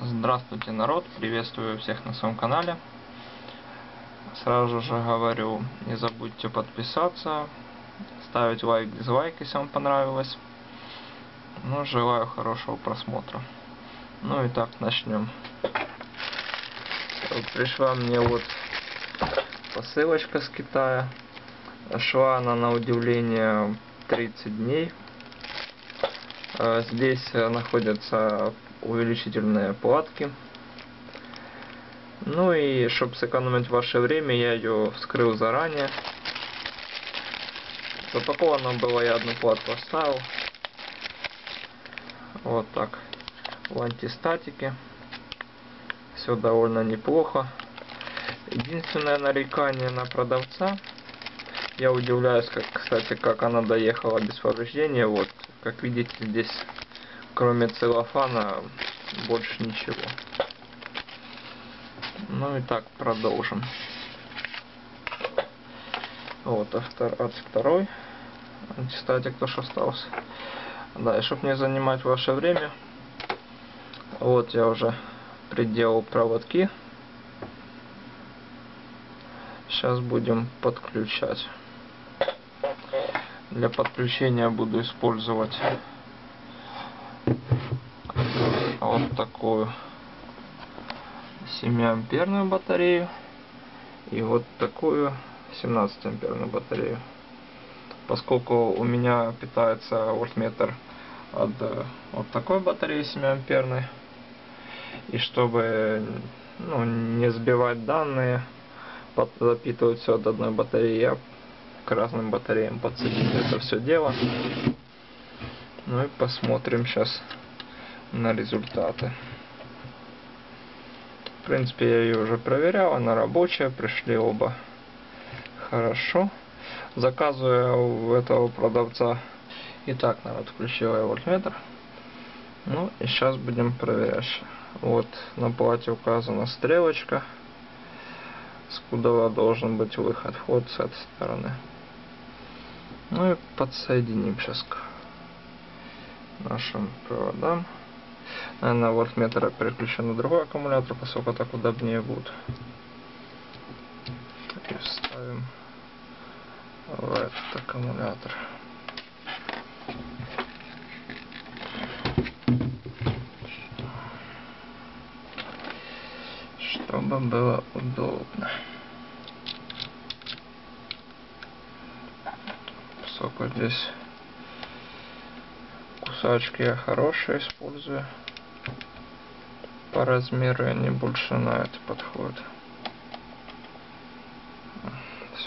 Здравствуйте, народ! Приветствую всех на своем канале. Сразу же говорю, не забудьте подписаться, ставить лайк, дизлайк, если вам понравилось. Ну, желаю хорошего просмотра. Ну и так, начнем. Пришла мне вот посылочка с Китая. Шла она на удивление 30 дней. Э, здесь находятся увеличительные платки. Ну и чтобы сэкономить ваше время, я ее вскрыл заранее. Запаковано было, я одну платку оставил. Вот так. В антистатике. Все довольно неплохо. Единственное нарекание на продавца. Я удивляюсь, как, кстати, как она доехала без повреждения. Вот, как видите, здесь кроме целлофана больше ничего. Ну и так продолжим. Вот автор, от второй антистатик тоже остался. Да, и чтобы не занимать ваше время, вот я уже приделал проводки. Сейчас будем подключать. Для подключения буду использовать вот такую 7 амперную батарею и вот такую 17 амперную батарею. Поскольку у меня питается вольтметр от вот такой батареи 7 амперной и чтобы ну, не сбивать данные запитывать все от одной батареи я к разным батареям подсоединю это все дело. Ну и посмотрим сейчас на результаты. В принципе, я ее уже проверял, она рабочая, пришли оба хорошо. Заказываю у этого продавца. Итак, народ, включил я вольтметр. Ну и сейчас будем проверять. Вот на плате указана стрелочка, с куда должен быть выход, вход с этой стороны. Ну и подсоединим сейчас к нашим проводам на вольтметр переключен на другой аккумулятор, поскольку так удобнее будет. И ставим в этот аккумулятор. Чтобы было удобно. Поскольку здесь кусачки я хорошие использую по размеру они больше на это подходят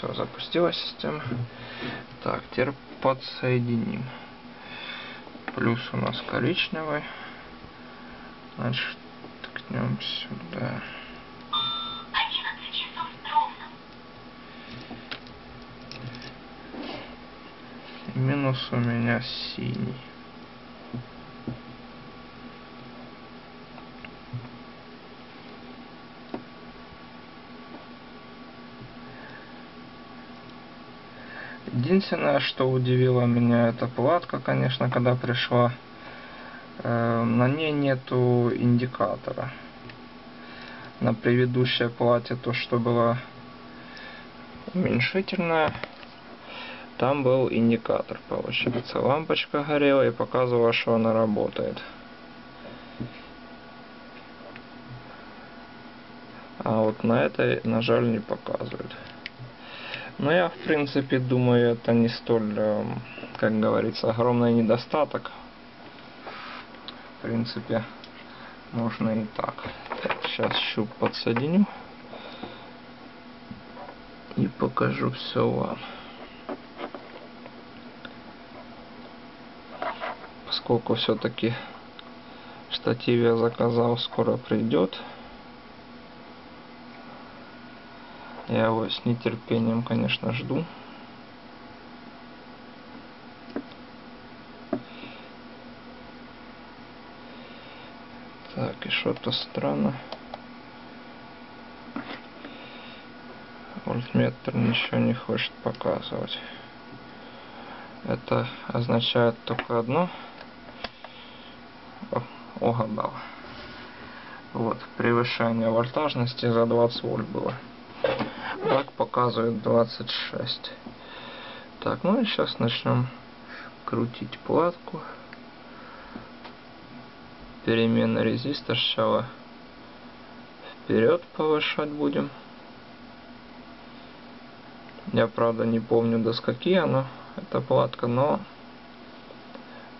все запустилась система так теперь подсоединим. Плюс у нас коричневый. Значит ткнем сюда. Минус у меня синий Единственное, что удивило меня, это платка, конечно, когда пришла. Э, на ней нету индикатора. На предыдущей плате то, что было уменьшительное, там был индикатор, получается. Лампочка горела и показывала, что она работает. А вот на этой, на жаль, не показывает. Но я, в принципе, думаю, это не столь, эм, как говорится, огромный недостаток. В принципе, можно и так сейчас щуп подсоединю. И покажу все вам. Поскольку все-таки штатив я заказал, скоро придет. Я его с нетерпением, конечно, жду. Так, и что-то странно. Вольтметр ничего не хочет показывать. Это означает только одно. О, угадал. Вот, превышение вольтажности за 20 вольт было. Так показывает 26. Так, ну и сейчас начнем крутить платку. Переменный резистор сначала вперед повышать будем. Я правда не помню до скольки она, эта платка, но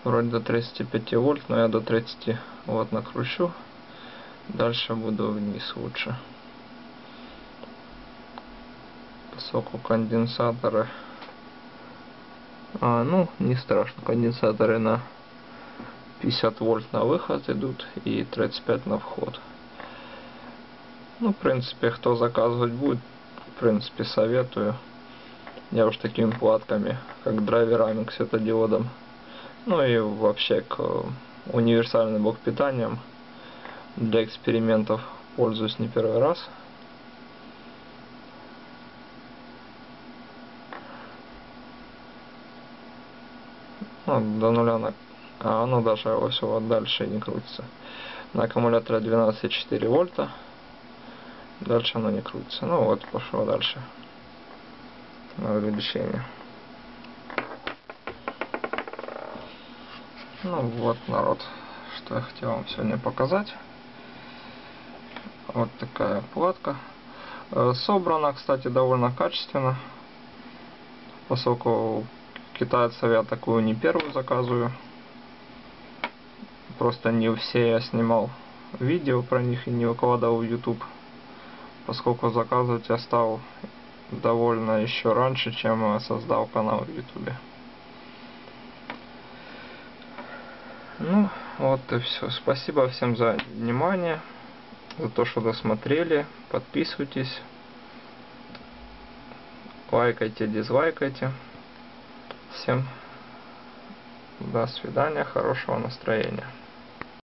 вроде до 35 вольт, но я до 30 вот накручу. Дальше буду вниз лучше. Поскольку конденсаторы... А, ну, не страшно. Конденсаторы на 50 вольт на выход идут и 35 на вход. Ну, в принципе, кто заказывать будет, в принципе, советую. Я уж такими платками, как драйверами к светодиодам. Ну и вообще к универсальным блок питаниям для экспериментов пользуюсь не первый раз. Ну, до нуля на... А оно даже все вот дальше не крутится. На аккумуляторе 12,4 вольта. Дальше оно не крутится. Ну вот, пошло дальше. На увеличение. Ну вот, народ, что я хотел вам сегодня показать. Вот такая платка. Э, собрана, кстати, довольно качественно. Поскольку китайцев я такую не первую заказываю. Просто не все я снимал видео про них и не выкладывал в YouTube. Поскольку заказывать я стал довольно еще раньше, чем создал канал в YouTube. Ну, вот и все. Спасибо всем за внимание за то, что досмотрели. Подписывайтесь, лайкайте, дизлайкайте. Всем до свидания, хорошего настроения.